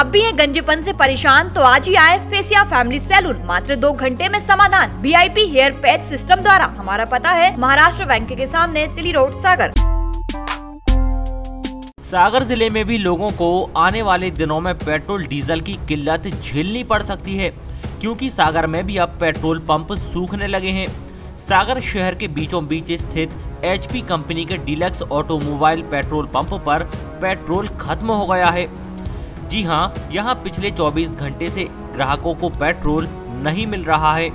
आप भी हैं गंजेपन से परेशान तो आज ही आए फेसिया फैमिली सैलून। मात्र दो घंटे में समाधान। वीआईपी हेयर पैच सिस्टम द्वारा। हमारा पता है महाराष्ट्र बैंक के सामने तिली रोड, सागर। सागर ज़िले में भी लोगों को आने वाले दिनों में पेट्रोल डीजल की किल्लत झेलनी पड़ सकती है, क्योंकि सागर में भी अब पेट्रोल पंप सूखने लगे हैं। सागर शहर के बीचों बीच स्थित एचपी कंपनी के डीलक्स ऑटोमोबाइल पेट्रोल पंप पर पेट्रोल खत्म हो गया है। जी हाँ यहाँ पिछले 24 घंटे से ग्राहकों को पेट्रोल नहीं मिल रहा है।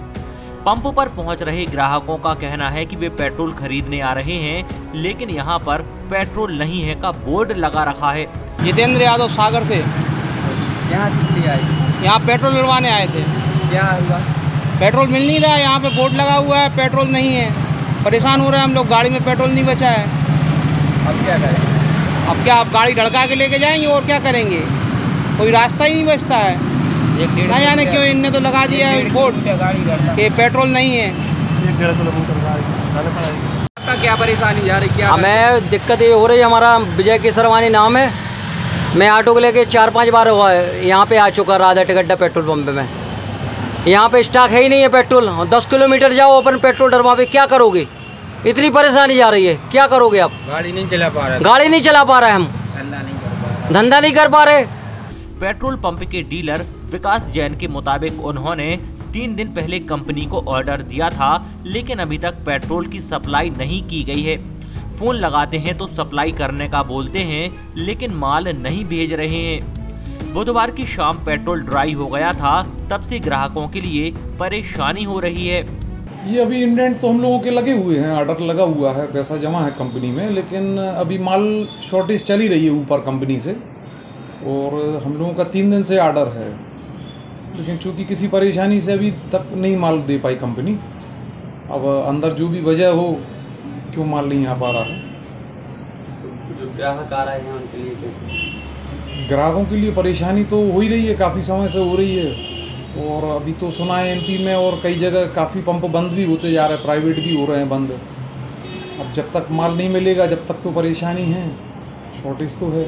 पंप पर पहुँच रहे ग्राहकों का कहना है कि वे पेट्रोल खरीदने आ रहे हैं लेकिन यहाँ पर पेट्रोल नहीं है का बोर्ड लगा रखा है। जितेंद्र यादव सागर से? यहाँ किस लिए आए। यहाँ पेट्रोल डलवाने आए थे? क्या हुआ। पेट्रोल मिल नहीं रहा है यहाँ पे बोर्ड लगा हुआ है पेट्रोल नहीं है। परेशान हो रहे हैं हम लोग गाड़ी में पेट्रोल नहीं बचा है। अब क्या करें? अब क्या आप गाड़ी धड़का के लेके जाएँगे और क्या करेंगे? कोई रास्ता ही नहीं बचता है। ना जाने क्यों इनने तो लगा दिया है बोर्ड गाड़ी कि पेट्रोल नहीं है। आपका क्या परेशानी जा रही क्या हमें दिक्कत ये हो रही है हमारा विजय केसरवानी नाम है। मैं ऑटो को लेके चार पाँच बार हुआ है यहाँ पे आ चुका राधा टिकट्टा पेट्रोल पंप में। यहाँ पे स्टॉक है ही नहीं है पेट्रोल। दस किलोमीटर जाओ अपन पेट्रोल डरवा पे क्या करोगे? इतनी परेशानी जा रही है क्या करोगे आप? गाड़ी नहीं चला पा रहे। गाड़ी नहीं चला पा रहे हम। धंधा नहीं कर पा रहा। पेट्रोल पंप के डीलर विकास जैन के मुताबिक उन्होंने तीन दिन पहले कंपनी को ऑर्डर दिया था, लेकिन अभी तक पेट्रोल की सप्लाई नहीं की गई है। फ़ोन लगाते हैं तो सप्लाई करने का बोलते हैं, लेकिन माल नहीं भेज रहे हैं। बुधवार की शाम पेट्रोल ड्राई हो गया था, तब से ग्राहकों के लिए परेशानी हो रही है। ये अभी इंडेंट तो हम लोगों के लगे हुए हैं, ऑर्डर लगा हुआ है, पैसा जमा है कंपनी में, लेकिन अभी माल शॉर्टेज चली रही है ऊपर कंपनी से। और हम लोगों का तीन दिन से आर्डर है। लेकिन चूँकि किसी परेशानी से अभी तक नहीं माल दे पाई कंपनी अब अंदर जो भी वजह हो क्यों माल नहीं आ पा रहा है? जो ग्राहक आ रहे हैं उनके लिए कैसे? ग्राहकों के लिए परेशानी तो हो ही रही है काफ़ी समय से हो रही है। और अभी तो सुना है एमपी में और कई जगह काफ़ी पंप बंद भी होते जा रहे हैं प्राइवेट भी हो रहे हैं बंद। अब जब तक माल नहीं मिलेगा जब तक तो परेशानी है। शॉर्टेज तो है।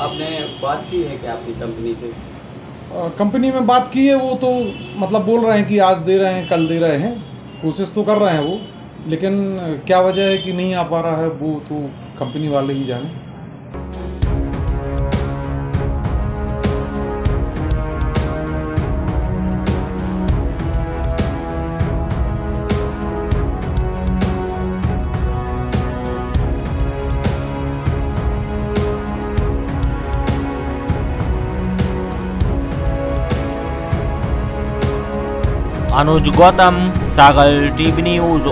आपने बात की है क्या आपकी कंपनी से? कंपनी में बात की है, वो तो मतलब बोल रहे हैं कि आज दे रहे हैं, कल दे रहे हैं। कोशिश तो कर रहे हैं वो, लेकिन क्या वजह है कि नहीं आ पा रहा है वो तो कंपनी वाले ही जाने। Anuj Gautam, Sagar TV news.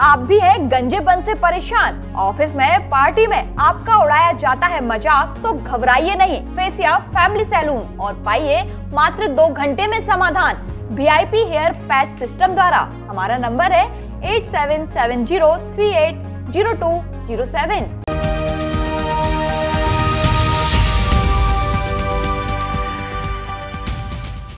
आप भी हैं गंजेपन से परेशान। ऑफ़िस में, पार्टी में आपका उड़ाया जाता है मज़ाक तो घबराइए नहीं। फेसिया फैमिली सैलून। और पाइए मात्र दो घंटे में समाधान। वीआईपी हेयर पैच सिस्टम द्वारा। हमारा नंबर है eight seven seven zero three eight zero two zero seven.